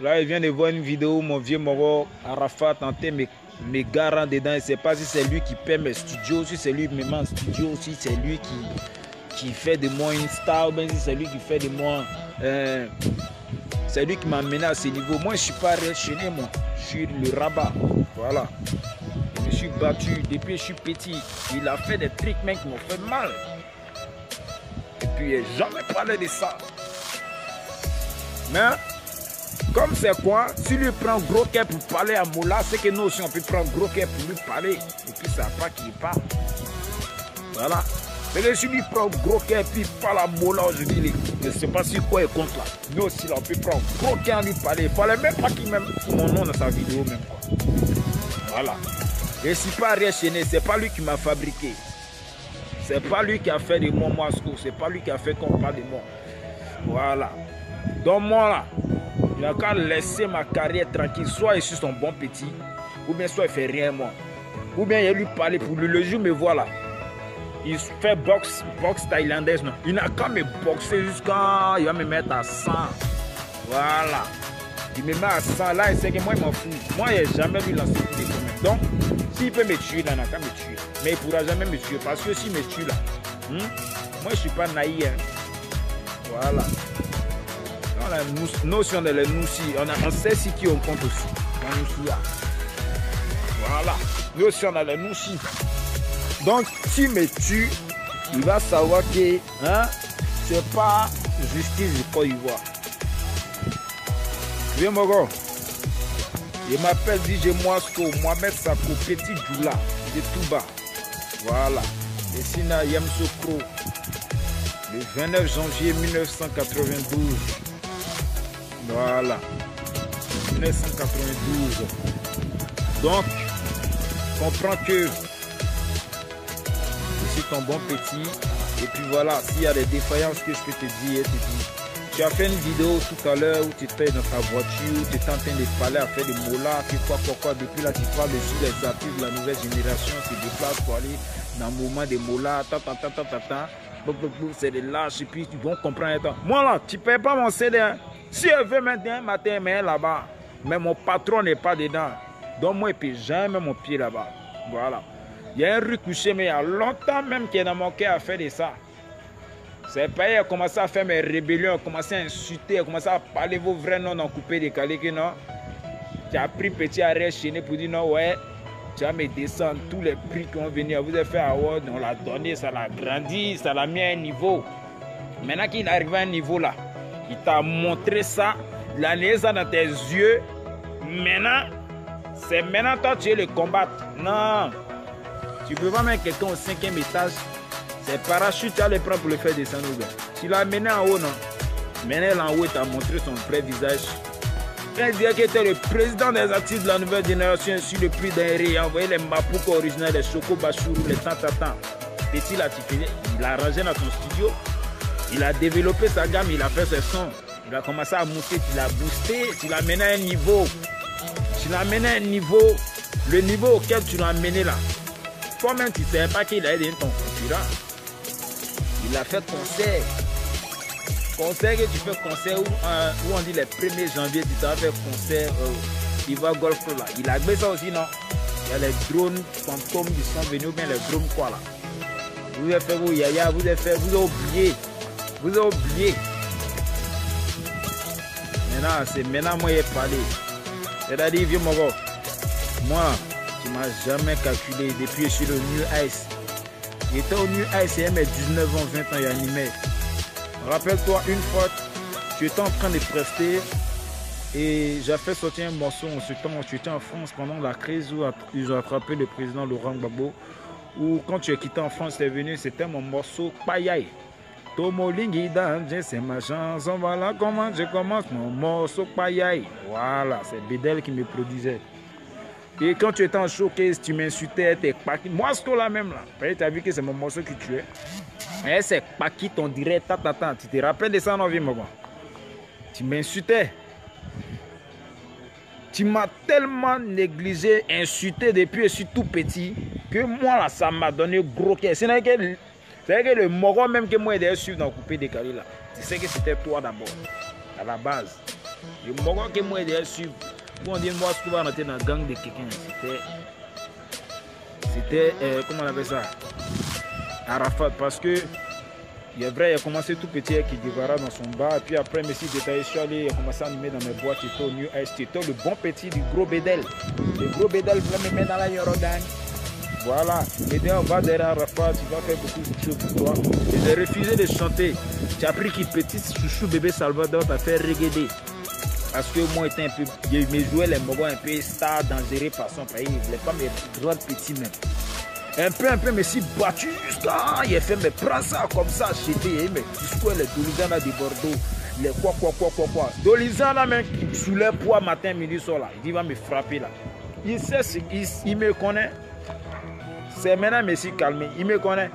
Là, il vient de voir une vidéo où mon vieux Moro Arafat tentait mes, mes garants dedans. Il ne sait pas si c'est lui qui paie mes studios, si c'est lui qui me met en studio, si c'est lui qui, qui fait de moi une star, ou bien si c'est lui qui fait de moi. euh, c'est lui qui m'a amené à ce niveau. Moi, je ne suis pas réactionné, moi. Je suis le rabat. Voilà. Je me suis battu depuis que je suis petit. Il a fait des trucs, mec, qui m'ont fait mal. Et puis, jamais parlé de ça. Mais, comme c'est quoi, si lui prend gros cœur pour parler à Moula, c'est que nous aussi, on peut prendre gros cœur pour lui parler. Et puis, ça pas qu'il parle. Voilà. Mais si lui prend gros cœur puis parle à Moula aujourd'hui, je ne sais pas si quoi il compte là. Nous aussi, là, on peut prendre gros cœur à lui parler. Il fallait même pas qu'il mette mon nom dans sa vidéo, même quoi. Voilà. Je ne suis pas réactionné, c'est pas lui qui m'a fabriqué. C'est pas lui qui a fait de moi Moscou, c'est pas lui qui a fait qu'on parle de moi. Voilà. Donc moi là, il a qu'à laisser ma carrière tranquille. Soit il suit son bon petit, ou bien soit il fait rien moi. Ou bien il lui parler pour lui. Le jour me voit là. Il fait boxe, boxe thaïlandaise. Non. Il n'a qu'à me boxer jusqu'à. Il va me mettre à 100. Voilà. Il me met à 100. Là, il sait que moi, il m'en fout. Moi, il n'a jamais vu lancer comètes. Donc, s'il peut me tuer, il n'a qu'à me tuer. Mais il ne pourra jamais me tuer. Parce que s'il me tue là, hmm, moi, je ne suis pas naïf. Hein. Voilà. La nous- notion de la noussi, on, a, on sait si qui on compte aussi. Dans nous là. Voilà. Notion de la noussi. Donc, s'il me tue, il va savoir que hein, c'est pas justice du Côte d'Ivoire. Viens, mon gars. Il m'appelle DJ Moisco, Mohamed Sako, Petit Djoula, de. Voilà. Et Sina Yamsokro, le 29 janvier 1992. Voilà. 1992. Donc, comprends que je suis ton bon petit. Et puis voilà, s'il y a des défaillances que je peux te dire, te dire. Tu as fait une vidéo tout à l'heure où tu étais dans ta voiture, tu étais en train de parler à faire des molas, puis quoi. Depuis là, tu parles dessus les actifs de la nouvelle génération, se déplacent pour aller dans le moment des molas, ta, ta, ta, ta, ta, C'est des lâches, et puis ils vont comprendre. Moi là, tu ne payes pas mon CD. hein. Si elle veut maintenant un matin, mais là-bas, mais mon patron n'est pas dedans. Donc moi, peux jamais mon pied là-bas. Voilà. Il y a un rue couché, mais il y a longtemps même qu'il a manqué à faire de ça. C'est pas il a commencé à faire mes rébellions, a commencé à insulter, a commencé à parler vos vrais noms dans coupé décalé que non? Tu as pris petit arrêt chaîné pour dire non, ouais, tu vas me descendre tous les prix qui vont venir. Vous avez fait award, on l'a donné, ça l'a grandi, ça l'a mis à un niveau. Maintenant qu'il est arrivé à un niveau là, il t'a montré ça, il a ça dans tes yeux. Maintenant, c'est maintenant toi tu es le combattre. Non, tu peux pas mettre quelqu'un au cinquième étage. C'est parachute, tu vas le prendre pour le faire descendre. Tu l'as mené en haut, non? Maintenant, en haut, tu as montré son vrai visage. Il disait qu'il était le président des artistes de la nouvelle génération, sur le prix d'un il a envoyé les Mapuka originaux, les Choco Bachourou, les Tantatans. Petit là, il a rangé dans son studio, il a développé sa gamme, il a fait ses sons. Il a commencé à monter, tu l'as boosté, tu l'as mené à un niveau. Tu l'as mené à un niveau, le niveau auquel tu l'as mené là. Toi-même, tu ne savais pas qu'il allait ton concurrent. Il a fait concert. Concert que tu fais concert où, euh, on dit les 1er janvier, tu dois faire concert euh, Ivoire Golf là. Il a fait ça aussi, non? Il y a les drones fantômes qui sont venus, bien les drones quoi là. Vous avez fait vos yaya, vous avez fait, vous avez oublié. Vous avez oublié. Maintenant, c'est maintenant moi j'ai parlé. C'est-à-dire, vieux gars, moi, tu m'as jamais calculé depuis que je suis le New Ice. J'étais au New Ice, a mes 19 ans, 20 ans, il animait. Rappelle-toi, une fois, tu étais en train de prester et j'ai fait sortir un morceau en ce temps. Tu étais en France pendant la crise où ils ont attrapé le président Laurent Gbagbo. Ou quand tu es quitté en France, tu es venu, c'était mon morceau Payaï. C'est ma chanson. Voilà comment je commence mon morceau Payaï. Voilà, c'est Bédel qui me produisait. Et quand tu étais en showcase, tu m'insultais, t'es Paki. Moi, c'est là même là. Tu as vu que c'est mon morceau que tu es. Mais c'est Paki, on dirait. Tu te rappelles de ça, non, vie, mon Tu m'insultais. Tu m'as tellement négligé, insulté depuis que je suis tout petit, que moi, là, ça m'a donné gros cœur. C'est vrai que, c'est que le moron même que moi, j'ai suivre dans le coupé décalé, là. Tu sais que c'était toi d'abord, à la base. Le moment que moi, je suis, on dit moi, ce qu'on va rentrer dans la gang de quelqu'un, c'était. C'était. Euh, comment on appelle ça Arafat. Parce que. Il est vrai, il a commencé tout petit avec Guevara dans son bar. Puis après, Messi détaillé, je suis allé, il a commencé à me mettre dans mes boîtes. Au New Age. C'était le bon petit du gros Bédel. Le gros Bédel voulait me mettre dans la Yorodane. Voilà. Et bien, on va derrière Arafat, tu vas faire beaucoup de choses pour toi. Et j'ai refusé de chanter. As appris qu'il petit chouchou bébé Salvador t'a fait reggae. Parce que moi, j'étais un peu. Je me jouais les mogos un peu star, dangereux par son pays. Il voulait pas me droits petit même. Un peu, un peu, mais si battu jusqu'à. Il a fait, mais prends ça comme ça, j'étais. Mais jusqu'où les Dolizana de Bordeaux, les quoi, quoi, quoi, quoi, quoi? Dolizana, même, sous les poids matin, midi, soir là. Il va me frapper là. Il sait, il me connaît. C'est maintenant, mais si calmé. Il me connaît.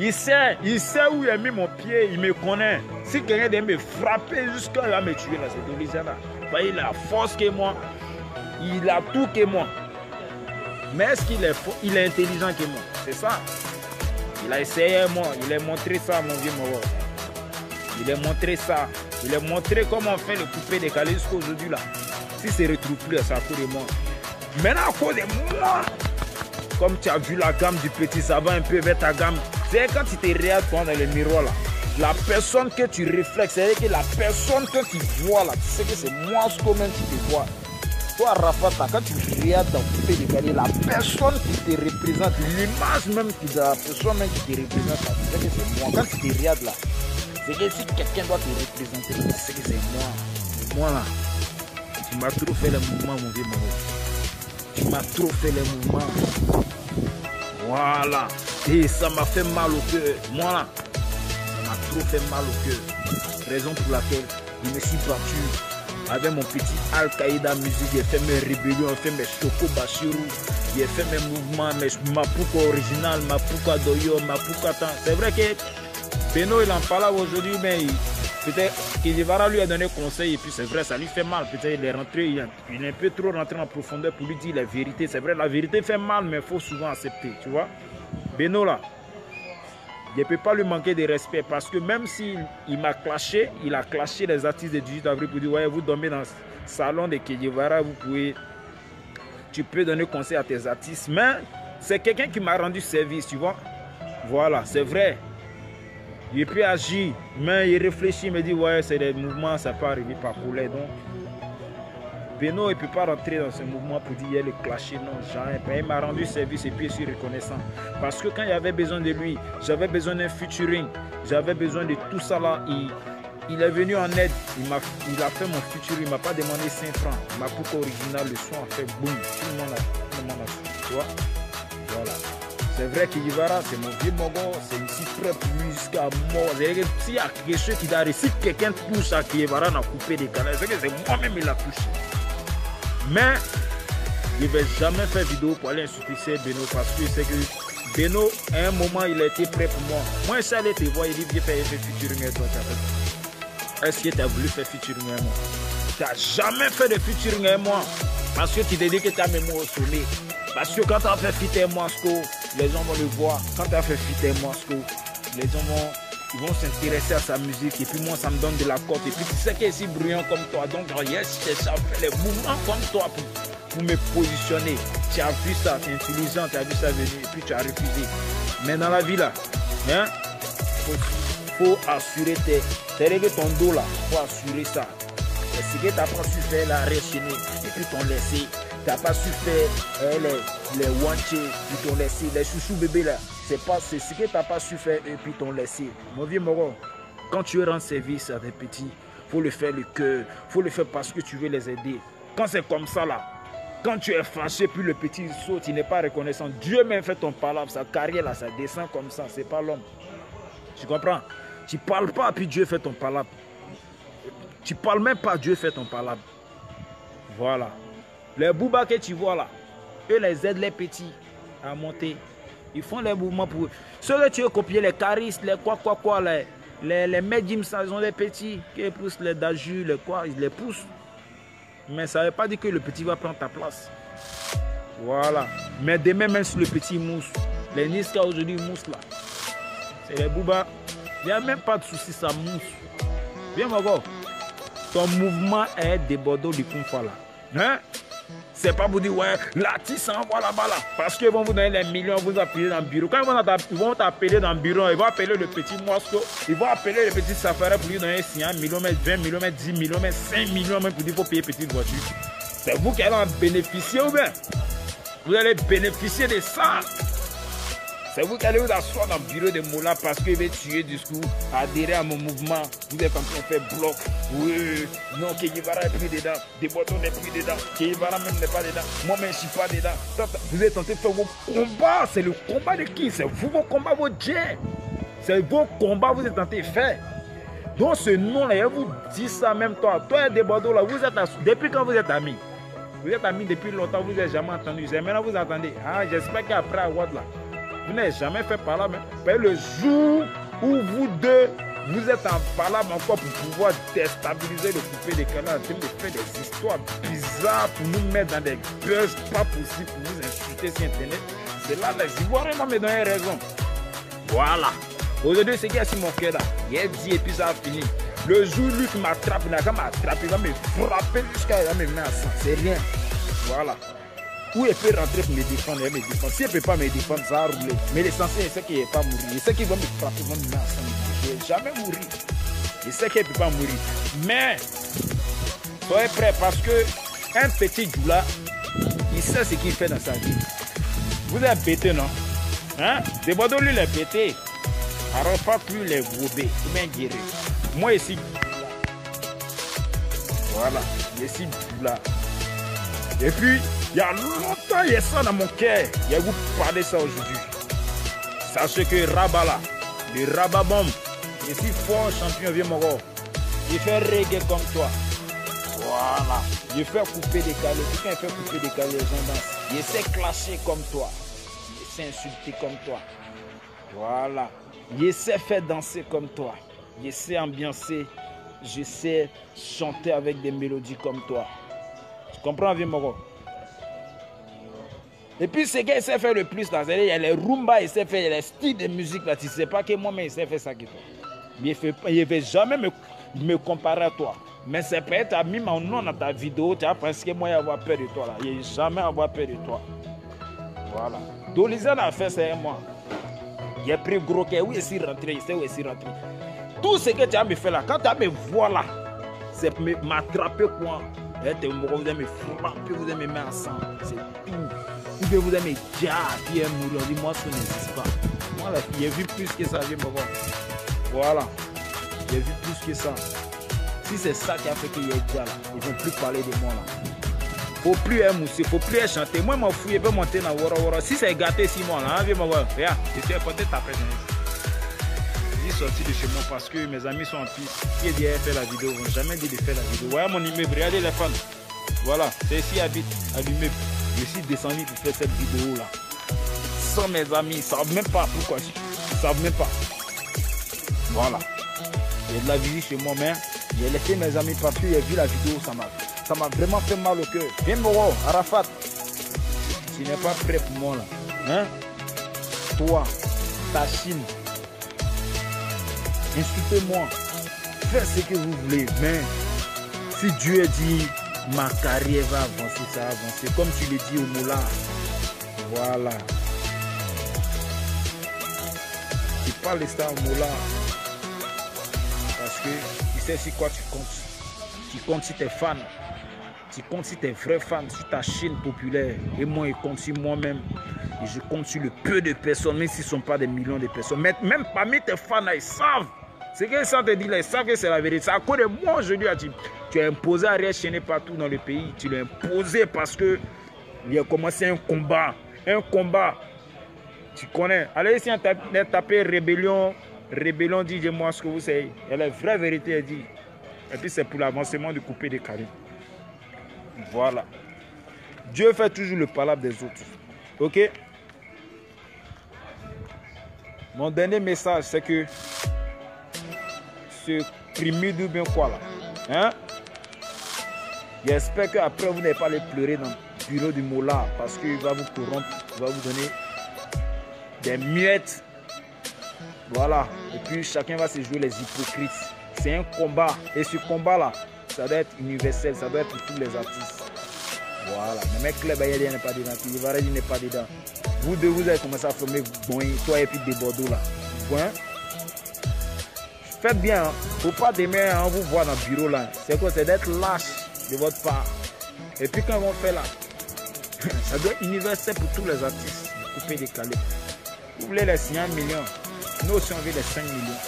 Il sait, il sait où il a mis mon pied, il me connaît. Si quelqu'un de me frapper jusqu'à va me tuer là, c'est Dolizana. Il a force que moi, il a tout que moi. Mais est-ce qu'il est, il est intelligent que moi C'est ça. Il a essayé moi, il a montré ça mon vieux Moro. Il a montré ça. Il a montré comment on fait le coupé décalé jusqu'à aujourd'hui là. Si c'est retrouve plus, c'est à cause de moi. Maintenant à cause de moi, comme tu as vu la gamme du petit, ça va un peu vers ta gamme. C'est quand tu te regardes dans le miroir là. La personne que tu reflètes, c'est que la personne que tu vois là, tu sais que c'est moi ce même qui te vois. Toi, Rafata, quand tu regardes dans le de la personne qui te représente, l'image même personne même qui te représente, tu sais que c'est moi. Quand tu te regardes là, c'est que si quelqu'un doit te représenter, tu sais que c'est moi. Moi là, tu m'as trop fait les mouvements, mon vieux. Tu m'as trop fait les mouvements. Voilà. Et ça m'a fait mal au cœur. Moi là, ça m'a trop fait mal au cœur. Raison pour laquelle je me suis battu avec mon petit Al-Qaïda musique. J'ai fait mes rébellions, j'ai fait mes Bachirou. J'ai fait mes mouvements, mes Mapuka original, Mapuka Doyo, Mapuka Tan. C'est vrai que Beno il en parle aujourd'hui, mais peut-être qu'Ilivara lui a donné conseil et puis c'est vrai, ça lui fait mal. Peut-être il est rentré, il est un peu trop rentré en profondeur pour lui dire la vérité. C'est vrai, la vérité fait mal, mais il faut souvent accepter, tu vois. Beno là, je ne peux pas lui manquer de respect parce que même s'il il, m'a clashé, il a clashé les artistes de 18 avril pour dire ouais, vous dormez dans le salon de Kedivara, vous pouvez, tu peux donner conseil à tes artistes, mais c'est quelqu'un qui m'a rendu service, tu vois. Voilà, c'est vrai. Il peut agir, mais il réfléchit, il me dit ouais, c'est des mouvements, ça peut arriver par couler. Donc, Beno ne peut pas rentrer dans ce mouvement pour dire le clasher, non, jamais. Il m'a rendu service et puis je suis reconnaissant. Parce que quand il y avait besoin de lui, j'avais besoin d'un featuring, j'avais besoin de tout ça là. Il, il est venu en aide, il, a, il a fait mon featuring, il ne m'a pas demandé 5 francs. Ma coupe originale, le son a fait boum, tout le monde a, tout le monde a tu vois. Voilà. C'est vrai qu'Ivara, c'est mon vieux mogo, c'est prêt pour lui jusqu'à mort. S'il y a quelque chose qui quelqu'un touche à Kivara, on a coupé des canaux, c'est que c'est moi-même qui l'a touché. Mais je ne vais jamais faire vidéo pour aller insulter Beno parce que c'est que Beno, à un moment, il a été prêt pour moi. Moi, je allé te voir, il dit Viens faire un featuring toi. Est-ce que tu as voulu faire featuring avec moi? Tu n'as jamais fait de featuring moi parce que tu te dis que mes mots au soleil. Parce que quand tu as fait fit avec moi, les gens vont le voir. Quand tu as fait fit moi, les gens vont vont s'intéresser à sa musique et puis moi ça me donne de la cote. Et puis tu sais qu'il est si bruyant comme toi. Donc yes j'ai fait les mouvements comme toi pour, pour, me positionner. Tu as vu ça tu es intelligent tu as vu ça venir et puis tu as refusé. Mais dans la vie là hein faut, assurer tes c'est régler ton dos là. Faut assurer ça. Et ce que tu n'as pas su faire là réchaîner et puis t'ont laissé tu n'as pas su faire eh, les, les wanchés, ils t'ont laissé les chouchous bébés là c'est pas ce que tu n'as pas su faire et puis t'ont laissé. Mon vieux Moro, quand tu rends service à des petits, faut le faire le cœur, faut le faire parce que tu veux les aider. Quand c'est comme ça là, quand tu es fâché puis le petit saute, il n'est pas reconnaissant. Dieu même fait ton palabre, sa carrière là, ça descend comme ça, c'est pas l'homme. Tu comprends? Tu parles pas puis Dieu fait ton palabre. Tu parles même pas, Dieu fait ton palabre. Voilà. Les boubas que tu vois là, eux les aident les petits à monter. Ils font les mouvements pour eux. Ceux que tu veux copier, les caristes, les quoi, quoi, quoi, les, les, les médiums, ils ont des petits qui poussent les daju, les quoi, ils les poussent. Mais ça ne veut pas dire que le petit va prendre ta place. Voilà. Mais demain, même si le petit mousse, les Niska aujourd'hui mousse là, c'est les boubas. Il n'y a même pas de souci, ça mousse. Viens, mon gars. ton mouvement est débordé du Kumfala. Hein? C'est pas pour dire, ouais, l'artiste envoie là-bas là. Parce qu'ils vont vous donner les millions, vous appeler dans le bureau. Quand ils vont t'appeler dans le bureau, ils vont appeler le petit Moscow, ils vont appeler le petit Safari pour lui donner 1 million, 20 millions, 10 millions, 5 millions, même pour dire faut payer petite voiture. C'est vous qui allez en bénéficier ou bien? Vous allez bénéficier de ça. C'est vous qui allez vous asseoir dans le bureau de Moula parce qu'il veut tuer du coup, adhérer à mon mouvement. Vous êtes en train de faire bloc. Oui, non, Kiyivara est plus dedans. Deboton n'est plus dedans. Kiyivara même n'est pas dedans. Moi-même, je ne suis pas dedans. Vous êtes en train de faire vos combats. C'est le combat de qui? C'est vous, vos combats, vos dieux. C'est vos combats vous êtes en train de faire. Donc ce nom-là, je vous dis ça même toi. Toi, Deboton, là, vous êtes depuis quand vous êtes amis? Vous êtes amis depuis longtemps, vous n'avez jamais entendu. Maintenant, vous entendez. Ah, j'espère qu'après Awad, là, vous n'avez jamais fait parler, mais le jour où vous deux, vous êtes en palabre encore pour pouvoir déstabiliser le coupé des canards, en train de faire des histoires bizarres pour nous mettre dans des buzz pas possibles pour vous insulter sur Internet. C'est là, les Ivoiriens me donner raison. Voilà. Aujourd'hui, c'est qui a sur mon cœur là? Il a dit et puis ça a fini. Le jour où Luc m'attrape, il qu'à m'attraper, il va me frapper jusqu'à me mettre à sang. C'est rien. Voilà. Où il peut rentrer pour me défendre, il me défendre. S'il ne peut pas me défendre, ça va rouler. Mais l'essentiel, c'est qu'il ne pas mourir. Il sait qu'il va me frapper, il va me mettre. Il ne jamais mourir. Il sait qu'il ne peut pas mourir. Mais, soyez prêts parce que un petit Djoula, il sait ce qu'il fait dans sa vie. Vous êtes bêté, non? Hein? Debodo, lui, il est bêté. Alors, pas plus les ou bien guérir. Moi, ici, voilà, ici, Djoula. Et puis, il y a longtemps, il y a ça dans mon cœur. Il y a vous parler ça aujourd'hui. Sachez que Rabala, le Rababom, je suis fort champion vieux Moro. Il fait reggae comme toi. Voilà. Il fait couper des calés. Il fait couper des calés, les gens dansent. Il sait clasher comme toi. Il sait insulter comme toi. Voilà. Il sait faire danser comme toi. Il sait ambiancer. Je sais chanter avec des mélodies comme toi. Tu comprends, vieux Moro? Et puis, ce qu'il sait faire le plus, là, il y a les rumba, il sait faire, il les styles de musique, là, tu ne sais pas que moi-même, il sait faire ça que toi. Il ne veut jamais me, me, comparer à toi. Mais c'est peut-être à mis mon nom dans ta vidéo, tu as pensé que moi, il avoir peur de toi, là. Il ne jamais avoir peur de toi. Voilà. Dolizan a fait, c'est moi. Il a pris gros cœur, oui, il est rentré, il sait où il est rentré. Tout ce que tu as me fait là, quand tu as me voir là, c'est m'attraper quoi. Vous allez me frapper, vous me mettre ensemble. C'est tout. Ou bien vous me dire, puis mourir. Dis-moi, ça n'existe pas. Moi, là, j'ai vu plus que ça, vieux Mogo. Voilà. J'ai vu plus que ça. Si c'est ça qui a fait qu'il y ait déjà là, ils ne vont plus parler de moi là. Faut plus un mousser, faut plus un chanter. Moi, m'en fous, je peux monter dans Wara Wara. Si c'est gâté, six mois là, hein, vieux Mogo. Regarde, je suis à côté de ta personne. Je suis sorti de chez moi parce que mes amis sont en piste. Qui est derrière faire la vidéo, ils jamais dit de faire la vidéo. Voilà mon immeuble, regardez les fans. Voilà, c'est ici habite à l'immeuble. Je suis descendu pour faire cette vidéo là. Sans mes amis, ils ne savent même pas pourquoi. Ils ne savent même pas. Voilà. A de la visite chez moi, mais j'ai laissé mes amis parce que j'ai vu la vidéo, ça m'a ça m'a vraiment fait mal au cœur. Viens Moro, Arafat. Tu n'es pas prêt pour moi là. Hein? Toi, ta Chine. Insultez-moi. Faites ce que vous voulez. Mais si Dieu dit ma carrière va avancer, ça va avancer. Comme tu le dis au Moulin. Voilà. Tu parles ça au Moulin. Parce que tu sais sur quoi tu comptes. Tu comptes sur tes fans. Tu comptes sur tes vrais fans, sur ta chaîne populaire. Et moi, je compte sur moi-même. Et je compte sur le peu de personnes, même s'ils ne sont pas des millions de personnes. Même parmi tes fans, ils savent. Ce qu'ils savent te dire, ils savent que c'est la vérité. C'est à cause de moi aujourd'hui, tu, tu as imposé à chaîner partout dans le pays. Tu l'as imposé parce que il a commencé un combat. Un combat. Tu connais. Allez ici, on tapé rébellion. Rébellion, dis-moi ce que vous savez. Et la vraie vérité, elle dit. Et puis c'est pour l'avancement du coupé des carrés. Voilà. Dieu fait toujours le palabre des autres. Ok? Mon dernier message, c'est que ce crime ou bien quoi là Hein? J'espère qu'après vous n'allez pas aller pleurer dans le bureau du Mola parce qu'il va vous corrompre, il va vous donner des miettes. Voilà. Et puis chacun va se jouer les hypocrites. C'est un combat. Et ce combat là, ça doit être universel, ça doit être pour tous les artistes. Voilà. Mais mec, n'est pas dedans, il n'est pas dedans. Vous deux, vous avez commencé à former bon, toi et puis des Bordeaux là. Bon. Faites bien, hein. faut pas demain hein, vous voir dans le bureau là. C'est quoi C'est d'être lâche de votre part. Et puis quand on fait là, ça doit être universel pour tous les artistes. Couper, décaler. Vous voulez les 100 millions. Nous aussi on veut les 5 millions.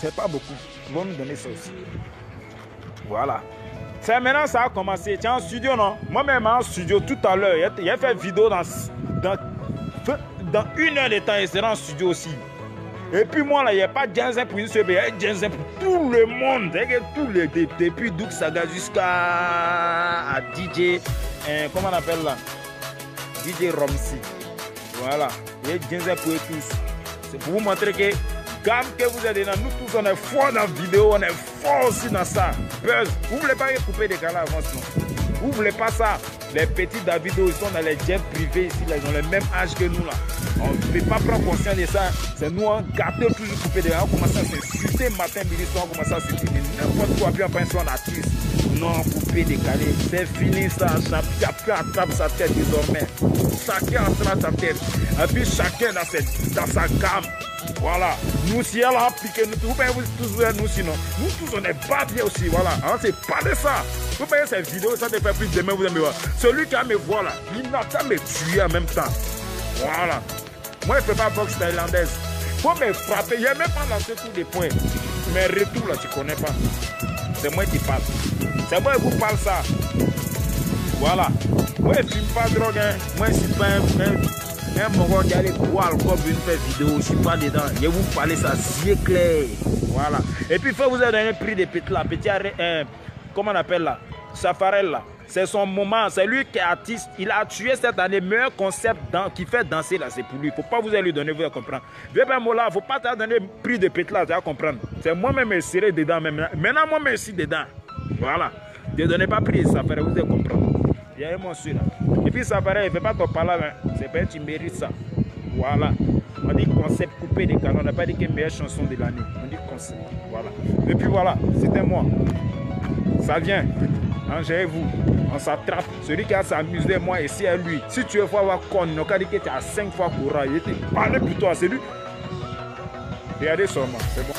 C'est pas beaucoup. Ils vont nous donner ça aussi. Voilà. C'est maintenant ça a commencé. Tu es en studio, non? Moi-même en studio tout à l'heure. Il a fait vidéo dans, dans, dans une heure de temps. Il sera en studio aussi. Et puis moi, là, il n'y a pas de pour seule, il y a Jensen pour tout le monde. Les, depuis Doug Saga jusqu'à DJ, hein, comment on appelle là? DJ Romsey. Voilà. Il y a Jensen pour tous. C'est pour vous montrer que gamme que vous êtes dedans, nous tous on est forts dans la vidéo, on est forts aussi dans ça. Buzz, vous voulez pas couper des canaux avant non Vous voulez pas ça? Les petits David ils sont dans les jets privés ici, là, ils ont le même âge que nous là. On ne peut pas prendre conscience de ça. C'est nous, on garde toujours des canaux. On commence à s'insulter matin, midi, soir, on commence à s'insulter n'importe quoi, puis on pense qu'on artiste. Non, couper, décaler, c'est fini ça. Chacun attrape sa tête désormais. Chacun attrape sa tête. Et puis chacun dans, dans sa gamme. Voilà. Nous, si elle a appliqué, nous, vous pouvez tous voir nous sinon. Nous tous, on est pas bien aussi. Voilà. Hein, c'est pas de ça. Vous voyez cette vidéo, ça te fait plus demain, vous allez me voir. Celui qui a me voir là, il n'a qu'à me tuer en même temps. Voilà. Moi, je ne fais pas boxe thaïlandaise. Faut me frapper. N'y a même pas lancé tous les points. Mais retour là, tu ne connais pas. C'est moi qui parle. C'est moi qui vous parle ça. Voilà. Moi, je ne fume pas de drogue. Hein. Moi, je ne suis pas un un mongol qui allait boire encore une faire vidéo, je suis pas dedans. Je vous parler ça si clair. Voilà. Et puis, il faut vous donner un prix de petit là, petit euh, comment on appelle là? Safarel là. C'est son moment, c'est lui qui est artiste. Il a tué cette année meilleur concept dans, qui fait danser là, c'est pour lui. Faut pas vous aller lui donner, vous allez comprendre. Viens pas là, faut pas te donner prix de petit là, tu vas comprendre. C'est moi-même serré dedans même. Maintenant, moi-même suis dedans. Voilà. Ne donnez pas prix, ça ferait vous allez comprendre. Il y a un monsieur là. Et puis ça paraît, il ne pas ton parler, hein. c'est pas tu mérites ça. Voilà. On dit concept coupé des canons. On n'a pas dit que meilleure chanson de l'année. On dit concept. Voilà. Et puis voilà, c'était moi. Ça vient. Engagez-vous. On s'attrape. Celui qui a s'amusé, moi, et c'est lui. Si tu veux voir con, on a dit que tu as 5 fois était parlé plutôt à celui. Regardez seulement. C'est bon.